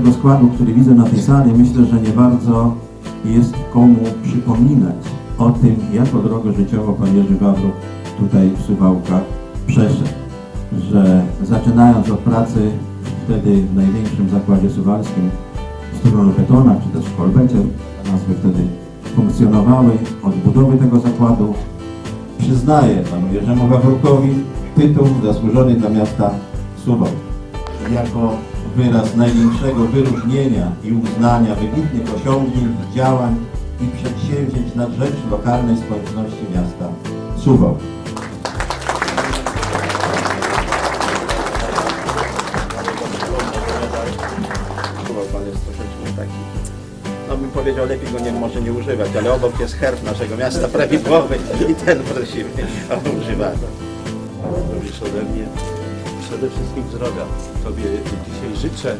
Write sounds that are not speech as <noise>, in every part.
tego składu, który widzę na tej sali, myślę, że nie bardzo jest komu przypominać o tym, jaką drogę życiową pan Jerzy Wawruk tutaj w Suwałkach przeszedł. Że zaczynając od pracy wtedy w największym zakładzie suwalskim w Betona, czy też w Kolbecie, nazwy wtedy funkcjonowały, od budowy tego zakładu przyznaję panu Jerzemu Wawrukowi tytuł zasłużony dla miasta Suwałk. Jako wyraz największego wyróżnienia i uznania wybitnych osiągnięć, działań i przedsięwzięć na rzecz lokalnej społeczności miasta Suwałk. Pan jest troszeczkę taki, no bym powiedział, lepiej go nie, może nie używać, ale obok jest herb naszego miasta prawidłowy i ten prosimy o używanie. Robisz ode mnie przede wszystkim zdrowia. Tobie dzisiaj życzę,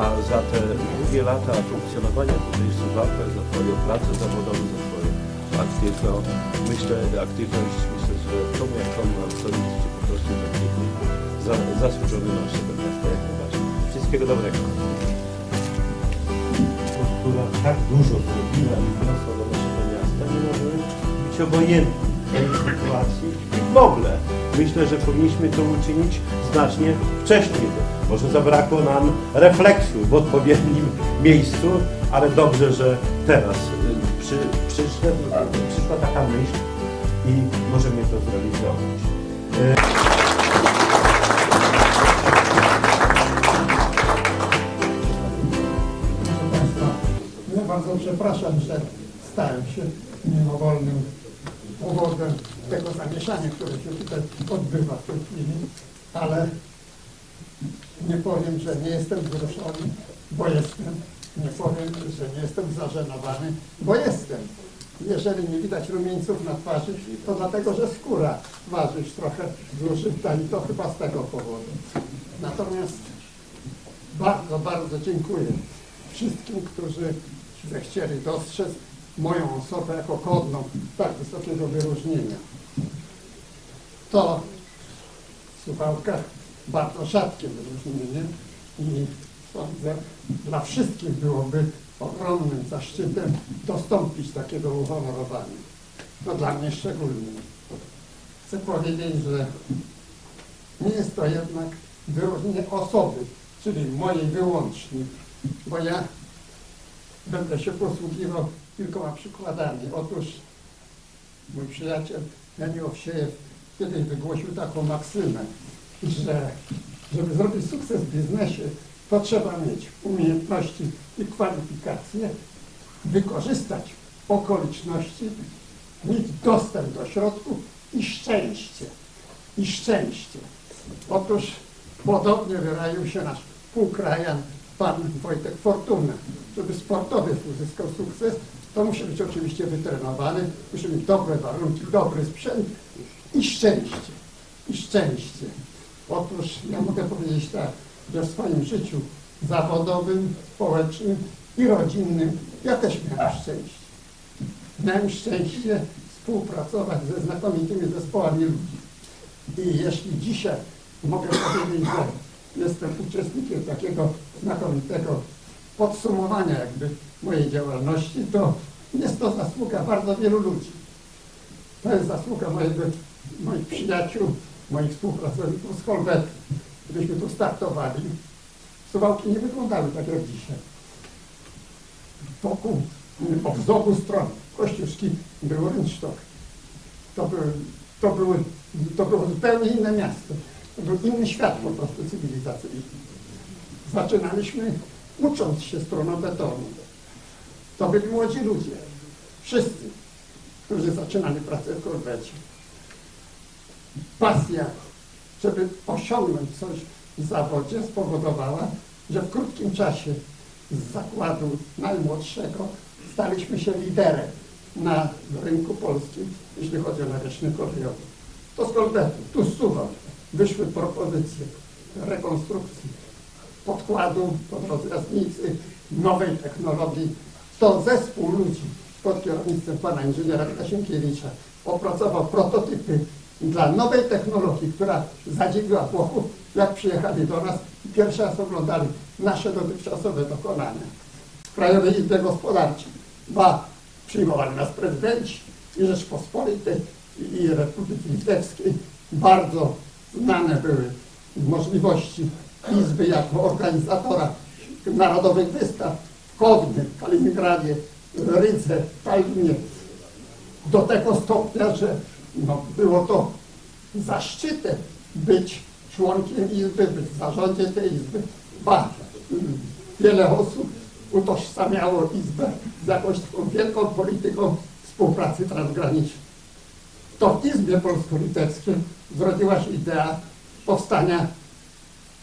a za te długie lata funkcjonowania tutaj w Suwałkach, za Twoją pracę zawodową, za Twoją aktywną, myślę, aktywność, myślę, że tą jaką absolwujecie po prostu za, zasłużony na naszego miasta jak najbardziej. Wszystkiego dobrego. która tak dużo zrobiła i wniosła do naszego miasta, nie możemy być obojętni tej sytuacji i w ogóle. Myślę, że powinniśmy to uczynić znacznie wcześniej. Może zabrakło nam refleksu w odpowiednim miejscu, ale dobrze, że teraz y, przy, przyszła, przyszła taka myśl i możemy to zrealizować. Proszę Państwa, ja bardzo przepraszam, że stałem się mimowolnym powodem tego zamieszania, które się tutaj odbywa w tej chwili, ale nie powiem, że nie jestem wzruszony, bo jestem. Nie powiem, że nie jestem zażenowany, bo jestem. Jeżeli nie widać rumieńców na twarzy, to dlatego, że skóra waży trochę zużyta i to chyba z tego powodu. Natomiast bardzo, bardzo dziękuję wszystkim, którzy zechcieli dostrzec moją osobę jako godną tak wysokiego wyróżnienia. To w bardzo rzadkie wyróżnienie i sądzę, dla wszystkich byłoby ogromnym zaszczytem dostąpić takiego uhonorowania. No dla mnie szczególnie. Chcę powiedzieć, że nie jest to jednak wyróżnienie osoby, czyli mojej wyłącznie, bo ja będę się posługiwał kilkoma przykładami. Otóż mój przyjaciel Jani Owsiejew kiedyś wygłosił taką maksymę, że żeby zrobić sukces w biznesie, to trzeba mieć umiejętności i kwalifikacje, wykorzystać okoliczności, mieć dostęp do środków i szczęście. I szczęście. Otóż podobnie wyraził się nasz współkrajan, pan Wojtek Fortuna. Żeby sportowiec uzyskał sukces, to musi być oczywiście wytrenowany, musi mieć dobre warunki, dobry sprzęt i szczęście. I szczęście. Otóż ja mogę powiedzieć tak, że w swoim życiu zawodowym, społecznym i rodzinnym ja też miałem szczęście. Miałem szczęście współpracować ze znakomitymi zespołami ludzi. I jeśli dzisiaj mogę powiedzieć, że jestem uczestnikiem takiego znakomitego podsumowania jakby mojej działalności, to jest to zasługa bardzo wielu ludzi. To jest zasługa mojego, moich przyjaciół, moich współpracowników z Kolbetu. Gdybyśmy tu startowali, Suwałki nie wyglądały tak jak dzisiaj. Wokół, z obu stron Kościuszki był rynsztok. To, były, to, były, to było zupełnie inne miasto. Był inny świat po prostu cywilizacyjny. Zaczynaliśmy ucząc się stronobetonu. To byli młodzi ludzie. Wszyscy, którzy zaczynali pracę w korwecie. Pasja, żeby osiągnąć coś w zawodzie spowodowała, że w krótkim czasie z zakładu najmłodszego staliśmy się liderem na rynku polskim, jeśli chodzi o nawierzchnię kolejową. To z Kolbetu, tu z Suwałk wyszły propozycje rekonstrukcji podkładu pod rozjazdnicy, nowej technologii. To zespół ludzi pod kierownictwem pana inżyniera Kasienkiewicza opracował prototypy dla nowej technologii, która zadziwiła Włochów, jak przyjechali do nas i pierwszy raz oglądali nasze dotychczasowe dokonania w Krajowej Izbie Gospodarczej. Ba, przyjmowali nas prezydenci i Rzeczpospolitej i Republiki Litewskiej. Bardzo znane były możliwości Izby jako organizatora narodowych wystaw w Kownie, w Kaliningradzie, Rydze, Tallinie. Do tego stopnia, że no, było to zaszczytem być członkiem Izby, być w zarządzie tej Izby. Ba, wiele osób utożsamiało Izbę z jakąś wielką polityką współpracy transgranicznej. To w Izbie Polsko-Litewskiej zrodziła się idea powstania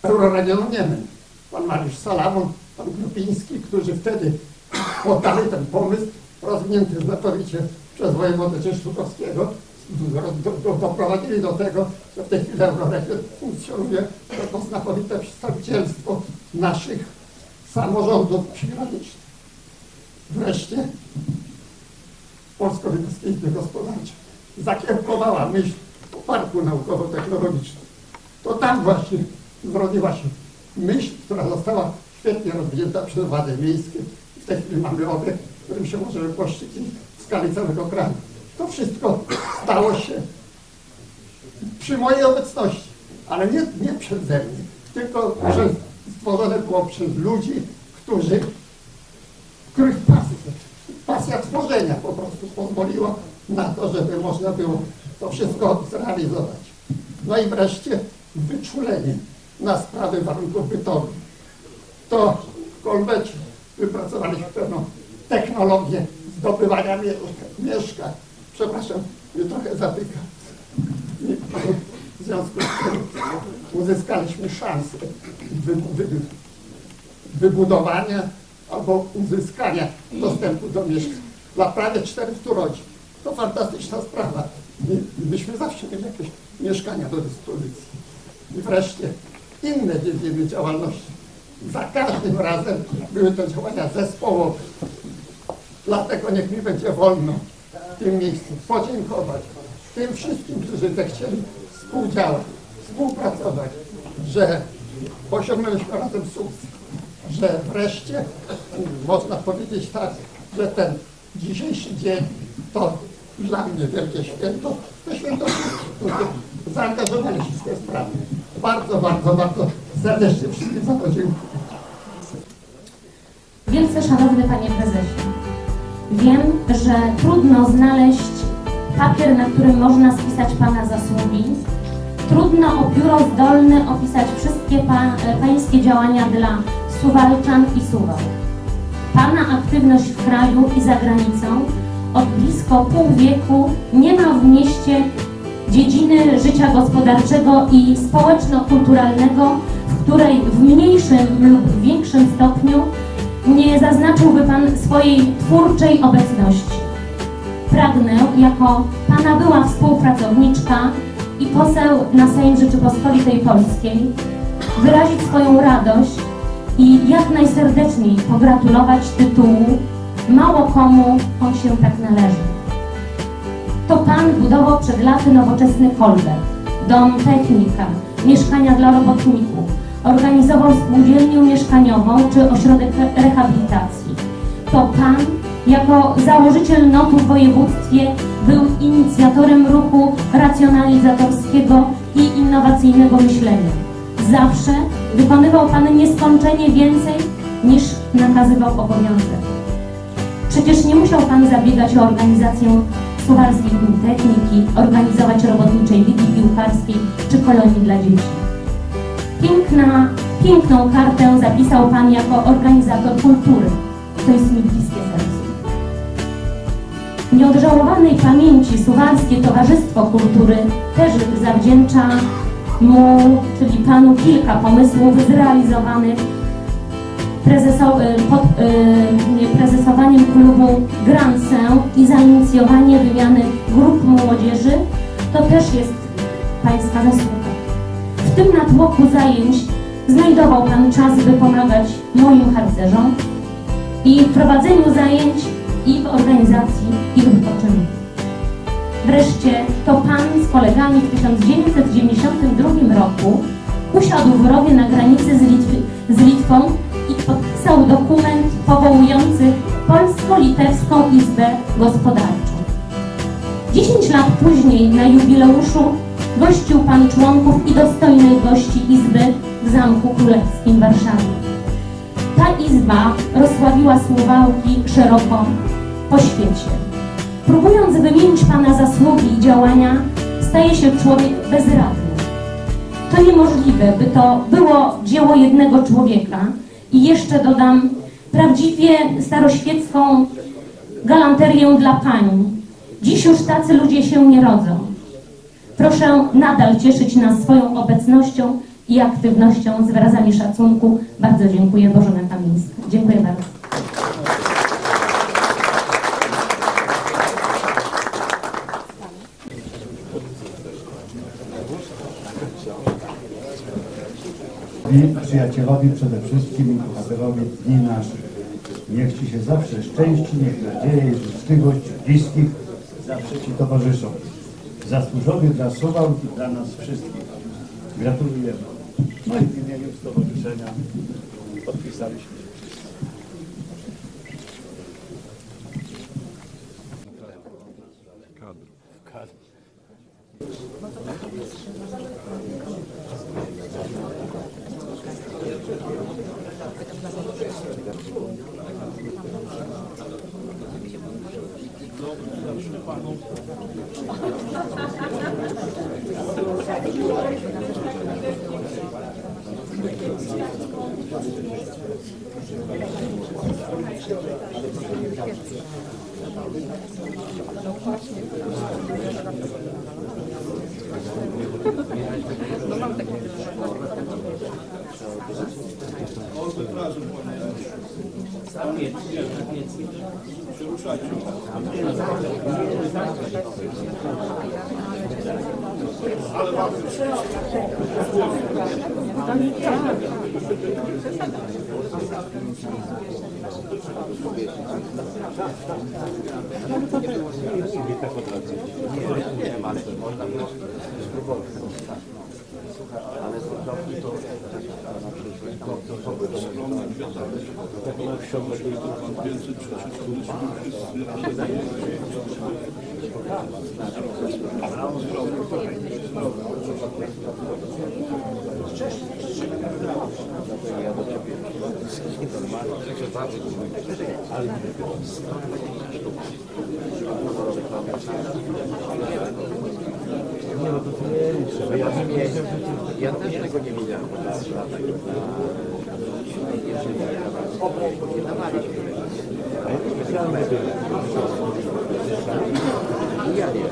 Euroregionu Niemym. Pan Mariusz Salamon, pan Grupiński, którzy wtedy poddali ten pomysł, rozwinięty znakomicie przez wojewodę Cieszczukowskiego, do, do, doprowadzili do tego, że w tej chwili Euroregion funkcjonuje jako znakomite przedstawicielstwo naszych samorządów przygranicznych. Wreszcie Polsko-Litewskiej Izby Gospodarczej zakiełkowała myśl o parku naukowo-technologicznym. To tam właśnie zrodziła się myśl, która została świetnie rozwinięta przez władze miejskie. W tej chwili mamy obiekt, którym się możemy poszczycić w skali całego kraju. To wszystko stało się przy mojej obecności, ale nie, nie przeze mnie, tylko przez, stworzone było przez ludzi, którzy, których pasja, pasja tworzenia po prostu pozwoliła na to, żeby można było to wszystko zrealizować. No i wreszcie wyczulenie na sprawy warunków bytowych. To w Kolbecie wypracowaliśmy pewną technologię zdobywania mie mieszkań. Przepraszam, mnie trochę zatyka. W związku z tym uzyskaliśmy szansę wy wy wybudowania albo uzyskania dostępu do mieszkań dla prawie 400 rodzin. To fantastyczna sprawa. I myśmy zawsze mieli jakieś mieszkania do dyspozycji. I wreszcie inne dziedziny działalności. Za każdym razem były to działania zespołowe. Dlatego niech mi będzie wolno w tym miejscu podziękować tym wszystkim, którzy zechcieli współdziałać, współpracować, że osiągnęliśmy razem sukces, że wreszcie można powiedzieć tak, że ten dzisiejszy dzień to dla mnie wielkie święto, to święto zaangażowali się w te sprawy. Bardzo, bardzo, bardzo serdecznie wszystkim za to dziękuję. Wielce Szanowny Panie Prezesie, wiem, że trudno znaleźć papier, na którym można spisać Pana zasługi. Trudno o pióro zdolne opisać wszystkie pa, Pańskie działania dla Suwalczan i Suwał. Pana aktywność w kraju i za granicą od blisko pół wieku nie ma w mieście dziedziny życia gospodarczego i społeczno-kulturalnego, w której w mniejszym lub większym stopniu nie zaznaczyłby Pan swojej twórczej obecności. Pragnę jako Pana była współpracowniczka i poseł na Sejm Rzeczypospolitej Polskiej wyrazić swoją radość i jak najserdeczniej pogratulować tytułu Mało komu on się tak należy. To Pan budował przed laty nowoczesny kolbet, dom technika, mieszkania dla robotników, organizował spółdzielnię mieszkaniową czy ośrodek rehabilitacji. To Pan jako założyciel NOT-u w województwie był inicjatorem ruchu racjonalizatorskiego i innowacyjnego myślenia. Zawsze wykonywał Pan nieskończenie więcej niż nakazywał obowiązek. Przecież nie musiał Pan zabiegać o organizację Suwalskiej Techniki, organizować robotniczej ligi piłkarskiej czy kolonii dla dzieci. Piękna, piękną kartę zapisał Pan jako organizator kultury. To jest mi bliskie sercu. Nieodżałowanej pamięci Suwalskie Towarzystwo Kultury też zawdzięcza mu, czyli Panu, kilka pomysłów zrealizowanych pod prezesowaniem klubu Grancę i zainicjowanie wymiany grup młodzieży, to też jest Pańska zasługa. W tym natłoku zajęć znajdował Pan czas, by pomagać moim harcerzom i w prowadzeniu zajęć i w organizacji ich wypoczynku. Wreszcie to pan z kolegami w 1992 roku usiadł w rowie na granicy z, z Litwą podpisał dokument powołujący Polsko-Litewską Izbę Gospodarczą. 10 lat później na jubileuszu gościł pan członków i dostojnych gości Izby w Zamku Królewskim w Warszawie. Ta izba rozsławiła Suwałki szeroko po świecie. Próbując wymienić Pana zasługi i działania, staje się człowiek bezradny. To niemożliwe, by to było dzieło jednego człowieka i jeszcze dodam prawdziwie staroświecką galanterię dla Pani. Dziś już tacy ludzie się nie rodzą. Proszę nadal cieszyć nas swoją obecnością i aktywnością z wyrazami szacunku. Bardzo dziękuję Bożena Kamińska. Dziękuję bardzo. I przyjacielowi przede wszystkim, bohaterowi dni naszych. Niech Ci się zawsze szczęści, niech nadzieje i życzliwość bliskich zawsze Ci towarzyszą. Zasłużony dla Suwałk i dla nas wszystkich. Gratulujemy. No i w imieniu Stowarzyszenia podpisaliśmy. Ale mamy Nie wiem, ale można było spróbować. Ja też tego nie widziałem. Nie dawaliśmy. Ja nie.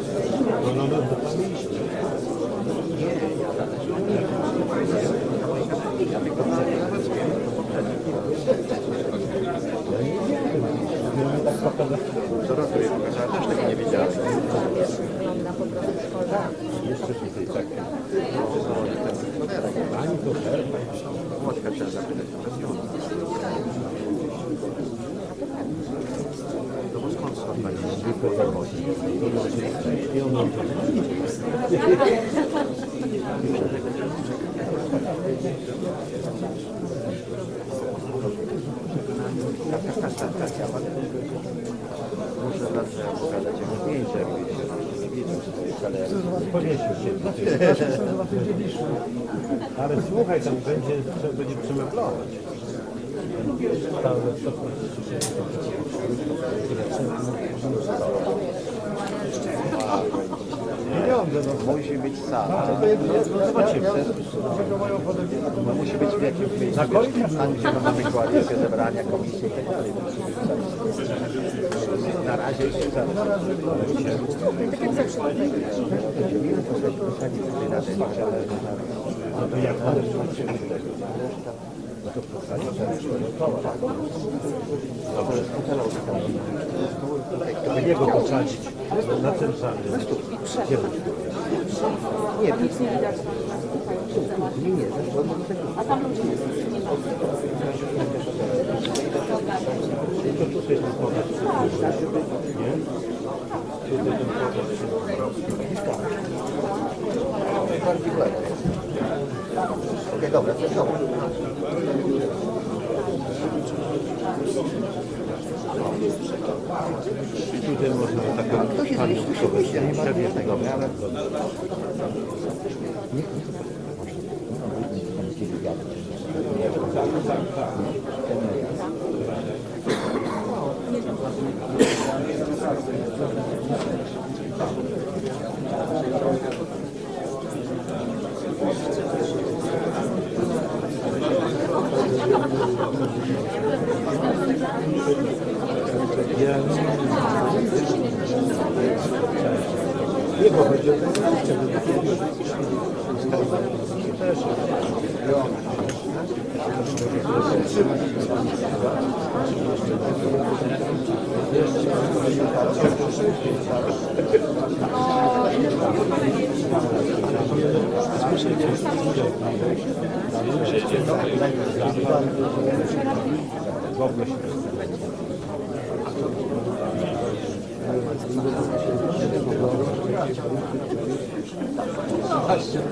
Co roku je pokazałem, też tego nie wiedziałem. Jeszcze tutaj tak. Pani to Młotka trzeba zapytać. No bo skąd są Pani zwykłe zamości? Muszę zawsze pokazać jak zdjęcie, jakby się na widzę, ale się. Ale słuchaj, tam będzie, będzie przemeblować. Tam, Pieniądze, no. musi być sala. No zobaczymy. No musi być w jakimś miejscu, tam gdzie mamy koalicję, zebrania, komisje i tak dalej. Na razie jest za No to jak To jego posadzić na centralny. Gdzie będzie? Nie, nic nie widać. Nie, nie, A tam ludzie nie ma. To tutaj na powiedz. Nie? Okej, dobra, to dobra. I tutaj można taką panią przewietną. Dobra, ale... Dobrze, 아, 진짜.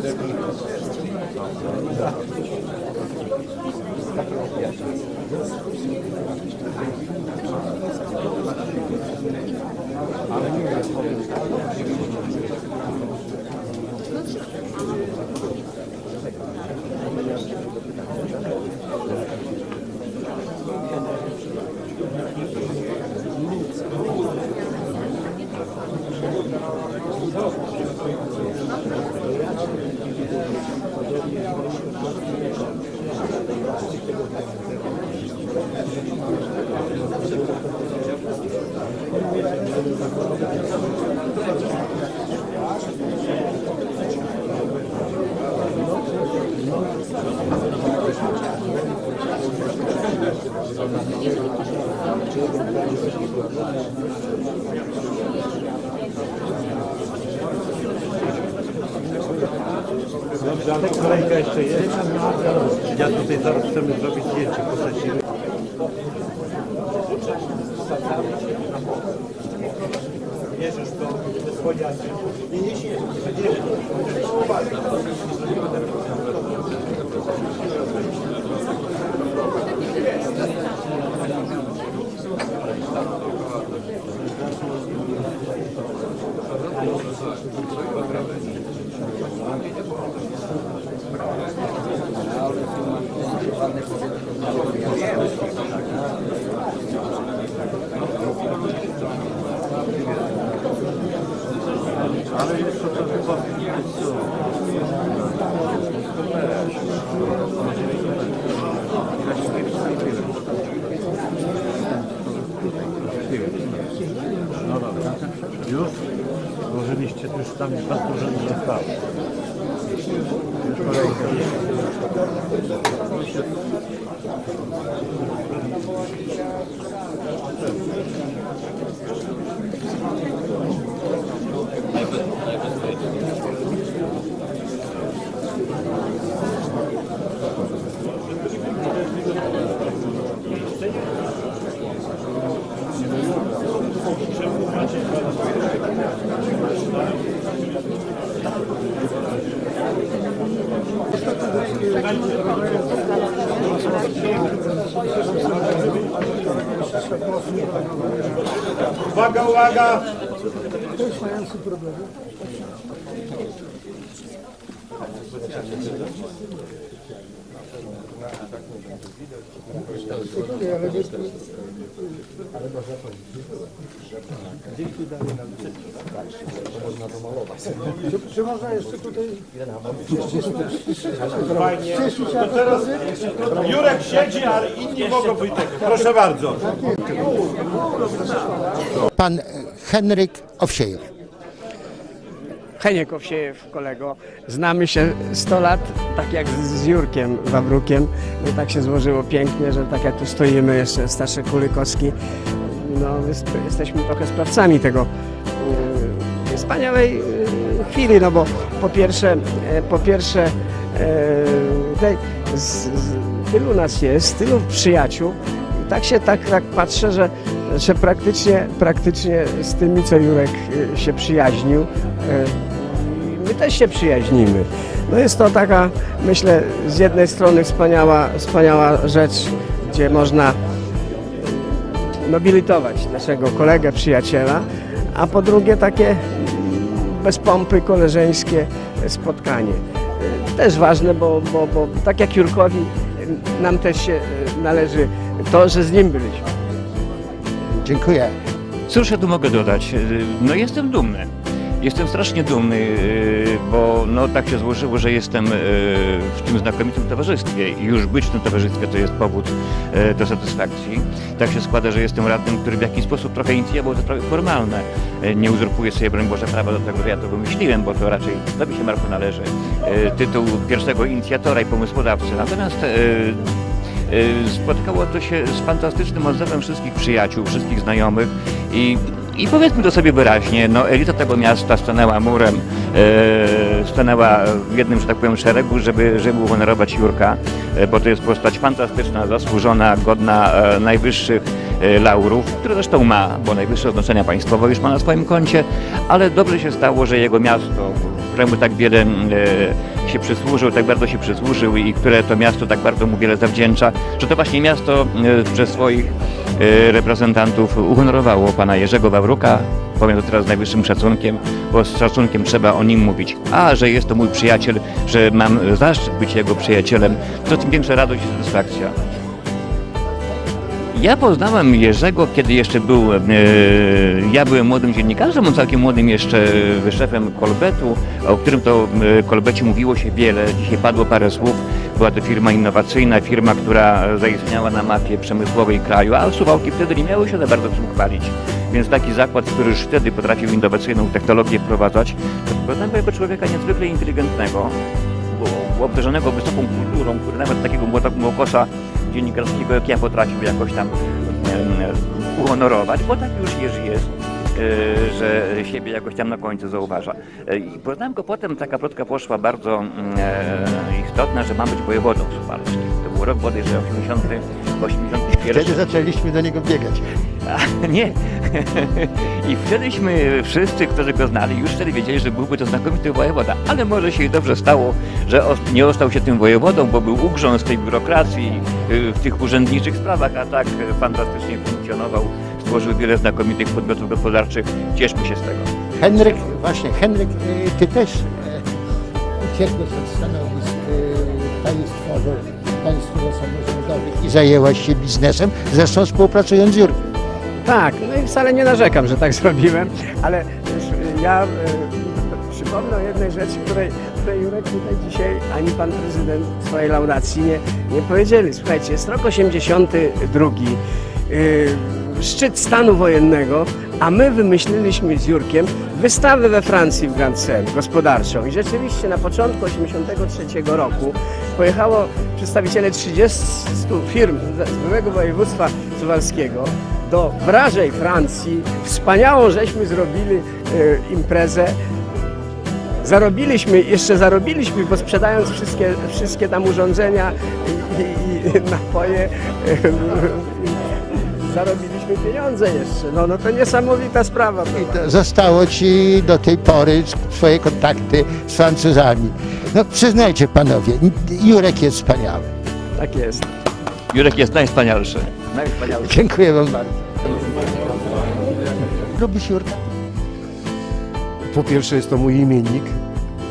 Ale kolejka jeszcze jest. Ja tutaj zaraz chcemy zrobić zdjęcie sesji. Bierzesz to, wysłaniacie. Nie, nie, nie, Ale Yeah. Czy można jeszcze tutaj Fajnie. To teraz Jurek siedzi, ale inni mogą być tego. Proszę bardzo. pan Henryk Owsiejew. Heniek Owsiejew, kolego. Znamy się 100 lat, tak jak z Jurkiem Wawrukiem. No, tak się złożyło pięknie, że tak jak tu stoimy, jeszcze Staszek Kulikowski. No, jesteśmy trochę sprawcami tego yy, wspaniałej yy, chwili, no bo po pierwsze, e, po pierwsze e, tutaj z, z, tylu nas jest, tylu przyjaciół. I tak się tak, tak patrzę, że że praktycznie, praktycznie z tymi, co Jurek y, się przyjaźnił, my też się przyjaźnimy. No jest to taka, myślę, z jednej strony wspaniała, wspaniała rzecz, gdzie można nobilitować naszego kolegę, przyjaciela, a po drugie takie bez pompy koleżeńskie spotkanie. Też ważne, bo, bo, bo tak jak Jurkowi nam też się należy to, że z nim byliśmy. Dziękuję. Cóż ja tu mogę dodać? No jestem dumny. Jestem strasznie dumny, y, bo no tak się złożyło, że jestem y, w tym znakomitym towarzystwie i już być w tym towarzystwie to jest powód y, do satysfakcji. Tak się składa, że jestem radnym, który w jakiś sposób trochę inicjował te sprawy formalne. Y, Nie uzurpuję sobie, broń Boże, prawa do tego, że ja to wymyśliłem, bo to raczej tobie się, Marku, należy. Tytuł pierwszego inicjatora i pomysłodawcy. Natomiast Spotkało to się z fantastycznym odzewem wszystkich przyjaciół, wszystkich znajomych i, i powiedzmy to sobie wyraźnie, no elita tego miasta stanęła murem, e, stanęła w jednym, że tak powiem, szeregu, żeby, żeby uhonorować Jurka, e, bo to jest postać fantastyczna, zasłużona, godna e, najwyższych e, laurów, które zresztą ma, bo najwyższe oznaczenia państwowe już ma na swoim koncie, ale dobrze się stało, że jego miasto, któremu tak wiele e, się przysłużył, tak bardzo się przysłużył i które to miasto tak bardzo mu wiele zawdzięcza, że to właśnie miasto e, przez swoich e, reprezentantów uhonorowało pana Jerzego Wawruka. Powiem to teraz z najwyższym szacunkiem, bo z szacunkiem trzeba o nim mówić. A, że jest to mój przyjaciel, że mam zaszczyt być jego przyjacielem, to tym większa radość i satysfakcja. Ja poznałem Jerzego, kiedy jeszcze był, e, ja byłem młodym dziennikarzem, on całkiem młodym jeszcze szefem Kolbetu, o którym to e, Kolbecie mówiło się wiele, dzisiaj padło parę słów. Była to firma innowacyjna, firma, która zaistniała na mapie przemysłowej kraju, a Suwałki wtedy nie miały się za bardzo czym chwalić. Więc taki zakład, który już wtedy potrafił innowacyjną technologię wprowadzać, to poznałem jako człowieka niezwykle inteligentnego, obdarzonego wysoką kulturą, który nawet takiego młokosa dziennikarskiego jak ja potrafił jakoś tam e, uhonorować, bo tak już jest, e, że siebie jakoś tam na końcu zauważa. E, I poznałem go potem, taka plotka poszła bardzo mm, istotna, że ma być wojewodą suwalskim. To był rok bodajże 80, 81. Wtedy zaczęliśmy do niego biegać. A, nie. <laughs> I wtedyśmy wszyscy, którzy go znali, już wtedy wiedzieli, że byłby to znakomity wojewoda. Ale może się dobrze stało, że nie ostał się tym wojewodą, bo był ugrząst tej biurokracji, y, w tych urzędniczych sprawach, a tak y, fantastycznie funkcjonował. Stworzył wiele znakomitych podmiotów gospodarczych. Cieszmy się z tego. Henryk, właśnie, Henryk, y, ty też e, uciekłeś od stanowisk państwowych, samorządowych i zajęłaś się biznesem, zresztą współpracując z Jurkiem. Tak, no i wcale nie narzekam, że tak <laughs> zrobiłem, ale ja e, przypomnę o jednej rzeczy, której, której Jurek tutaj dzisiaj ani pan prezydent w swojej laudacji nie, nie powiedzieli. Słuchajcie, jest rok 82, y, szczyt stanu wojennego, a my wymyśliliśmy z Jurkiem wystawę we Francji w Grand Seine gospodarczą i rzeczywiście na początku 83 roku pojechało przedstawiciele 30 firm z byłego województwa suwalskiego do wrażej Francji. Wspaniałą żeśmy zrobili e, imprezę. Zarobiliśmy, jeszcze zarobiliśmy, bo sprzedając wszystkie, wszystkie tam urządzenia i, i, i napoje, e, <laughs> zarobiliśmy pieniądze jeszcze. No, no to niesamowita sprawa. była. I to zostało ci do tej pory swoje kontakty z Francuzami. No przyznajcie panowie, Jurek jest wspaniały. Tak jest. Jurek jest najwspanialszy. Najwspanialszy. Dziękuję wam bardzo. Lubisz Jurka? Po pierwsze jest to mój imiennik,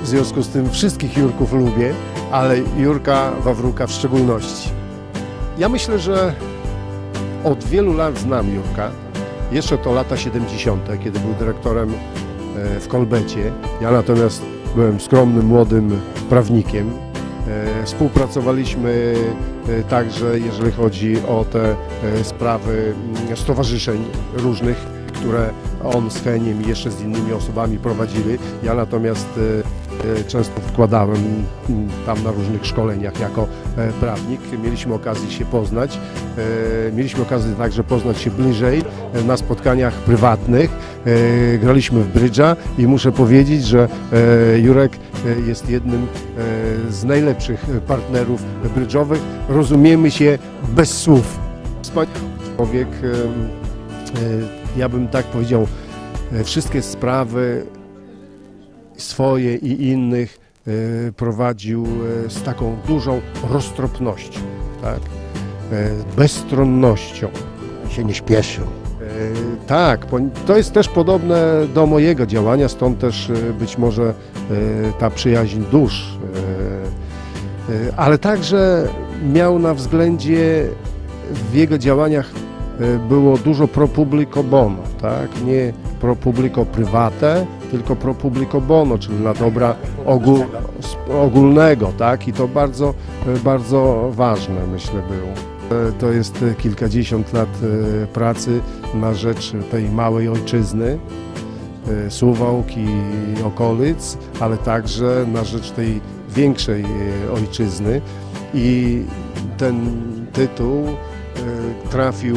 w związku z tym wszystkich Jurków lubię, ale Jurka Wawruka w szczególności. Ja myślę, że od wielu lat znam Jurka. Jeszcze to lata 70., kiedy był dyrektorem e, w Kolbecie. Ja natomiast byłem skromnym, młodym prawnikiem. E, Współpracowaliśmy e, także, jeżeli chodzi o te sprawy mm, stowarzyszeń różnych, które on z Heniem i jeszcze z innymi osobami prowadzili. Ja natomiast często wkładałem tam na różnych szkoleniach jako e, prawnik. Mieliśmy okazję się poznać. E, Mieliśmy okazję także poznać się bliżej e, na spotkaniach prywatnych. E, Graliśmy w brydża i muszę powiedzieć, że e, Jurek e, jest jednym e, z najlepszych partnerów brydżowych. Rozumiemy się bez słów. Wspaniały człowiek. ja bym tak powiedział, e, wszystkie sprawy swoje i innych e, prowadził e, z taką dużą roztropnością, tak? E, bezstronnością. Się nie śpieszył. Tak, to jest też podobne do mojego działania, stąd też być może ta przyjaźń dusz. Ale także miał na względzie w jego działaniach było dużo pro publico bono, tak? Nie pro publico private, tylko pro publico bono, czyli dla dobra ogól, ogólnego, tak? I to bardzo, e, bardzo ważne, myślę, było. E, To jest e, kilkadziesiąt lat e, pracy na rzecz tej małej ojczyzny, e, Suwałk i okolic, ale także na rzecz tej większej e, ojczyzny. I ten tytuł e, trafił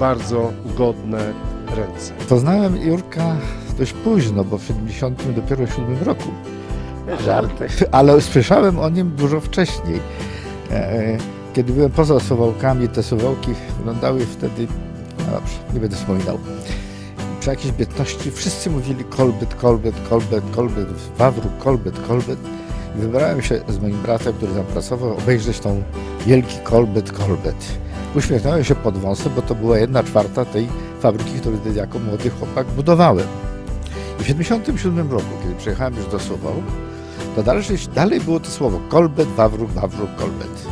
bardzo godne ręce. Poznałem Jurka dość późno, bo w 70 dopiero 7 roku. Żarty. Ale słyszałem o nim dużo wcześniej. E, Kiedy byłem poza Suwałkami, te Suwałki wyglądały wtedy, no dobrze, nie będę wspominał. Przy jakiejś bytności wszyscy mówili kolbyt, kolbyt, kolbyt, kolbyt, wawruk, kolbyt, kolbyt. I wybrałem się z moim bratem, który tam pracował, obejrzeć tą wielki kolbyt, kolbyt. Uśmiechnąłem się pod wąsem, bo to była jedna czwarta tej fabryki, którą wtedy jako młody chłopak budowałem. I w 77 roku, kiedy przyjechałem już do Suwałk, to dalej, dalej było to słowo kolbet, wawruk, wawruk, kolbet.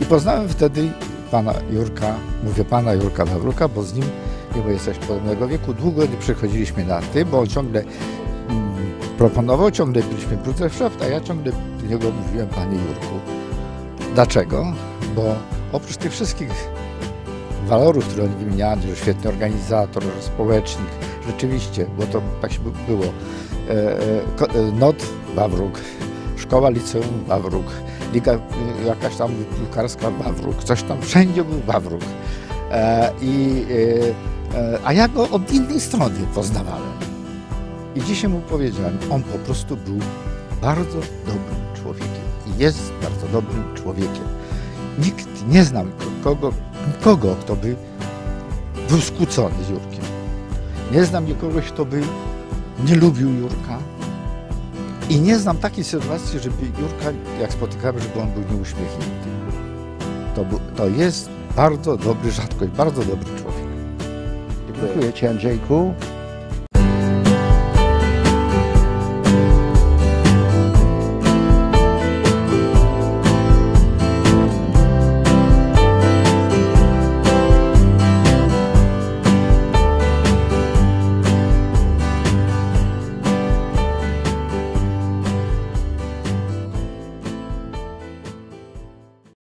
I poznałem wtedy pana Jurka, mówię pana Jurka Wawruka, bo z nim, mimo jesteś podobnego wieku, długo nie przychodziliśmy na ty, bo on ciągle mm, proponował, ciągle byliśmy Bruderschaft, a ja ciągle do niego mówiłem panie Jurku. Dlaczego? Bo oprócz tych wszystkich walorów, które oni wymieniali, że świetny organizator, że społecznik, rzeczywiście, bo to tak się by- było. E, e, e, NOT Wawruk, Szkoła Liceum Wawruk, Liga jakaś tam piłkarska Wawruk, coś tam, wszędzie był Wawruk. I, a ja go od innej strony poznawałem. I dzisiaj mu powiedziałem, on po prostu był bardzo dobrym człowiekiem i jest bardzo dobrym człowiekiem. Nikt nie znam kogo, nikogo, kto by był skłócony z Jurkiem. Nie znam nikogo, kto by nie lubił Jurka. I nie znam takiej sytuacji, żeby Jurka, jak spotykałem, żeby on był nieuśmiechnięty. To, to jest bardzo dobry, rzadkość, bardzo dobry człowiek. Dziękuję Ci Andrzejku.